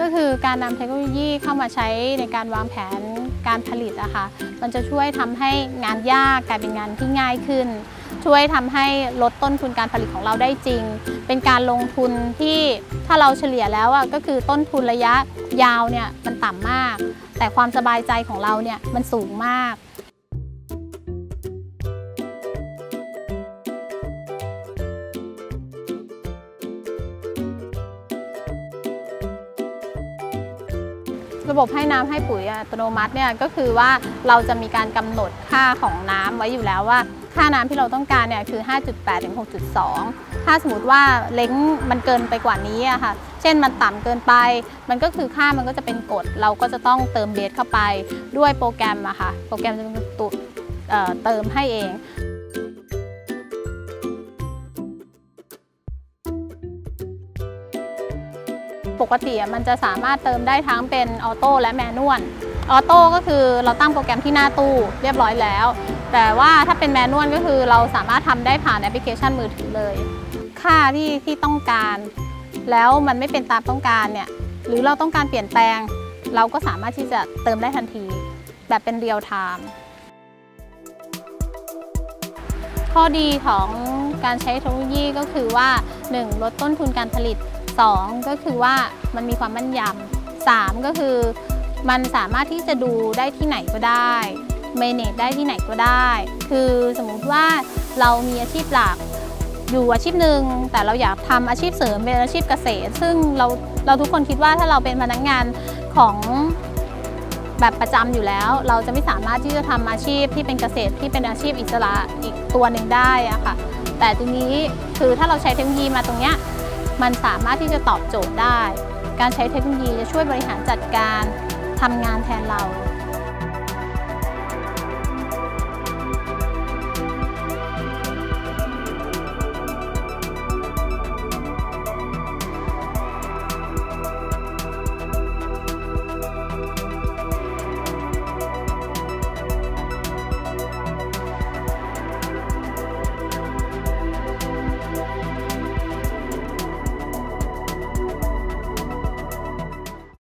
ก็คือการนำเทคโนโลยีเข้ามาใช้ในการวางแผนการผลิตอะค่ะมันจะช่วยทำให้งานยากกลายเป็นงานที่ง่ายขึ้น ช่วยทำให้ลดต้นทุนการผลิตของเราได้จริง เป็นการลงทุนที่ถ้าเราเฉลี่ยแล้วอะก็คือต้นทุนระยะยาวเนี่ยมันต่ำมาก แต่ความสบายใจของเราเนี่ยมันสูงมาก ระบบให้น้ำให้ปุ๋ยอัตโนมัติเนี่ยก็คือว่าเราจะมีการกำหนดค่าของน้ำไว้อยู่แล้วว่า ค่าน้ำที่เราต้องการเนี่ยคือ 5.8 ถึง 6.2 ถ้าสมมติว่าเล้งมันเกินไปกว่านี้อะค่ะ เช่นมันต่ำเกินไป มันก็คือค่ามันก็จะเป็นกฎเราก็จะต้องเติมเบสเข้าไปด้วยโปรแกรมอะค่ะ โปรแกรมจะเป็นตัวเเติมให้เอง ปกติมันจะสามารถเติมได้ทั้งเป็น auto และ manual auto ก็คือเราตั้งโปรแกรมที่หน้าตู้เรียบร้อยแล้ว แต่ว่าถ้าเป็น manual ก็คือเราสามารถทำได้ผ่านแอปพลิเคชันมือถือเลย ค่าที่ที่ต้องการ แล้วมันไม่เป็นตามต้องการเนี่ยหรือเราต้องการเปลี่ยนแปลง เราก็สามารถที่จะเติมได้ทันที แบบเป็น real time ข้อดีของการใช้เทคโนโลยีก็คือว่า 1. ลดต้นทุนการผลิต 2. ก็คือว่ามันมีความมั่นยำ 3. ก็คือ มันสามารถที่จะดูได้ที่ไหนก็ได้เมเนจได้ที่ไหนก็ได้ คือสมมุติว่าเรามีอาชีพหลักอยู่อาชีพหนึ่งแต่เราอยากทำอาชีพเสริมเป็นอาชีพเกษตร ซึ่งเราเราทุกคนคิดว่าถ้าเราเป็นพนักงานของแบบประจำอยู่แล้ว เราจะไม่สามารถที่จะทำอาชีพที่เป็นเกษตรที่เป็นอาชีพอิสระอีกตัวหนึ่งได้อะค่ะแต่ทีนี้คือถ้าเราใช้เทคโนโลยีมาตรงเนี้ย มันสามารถที่จะตอบโจทย์ได้ การใช้เทคโนโลยีจะช่วยบริหารจัดการทำงานแทนเรา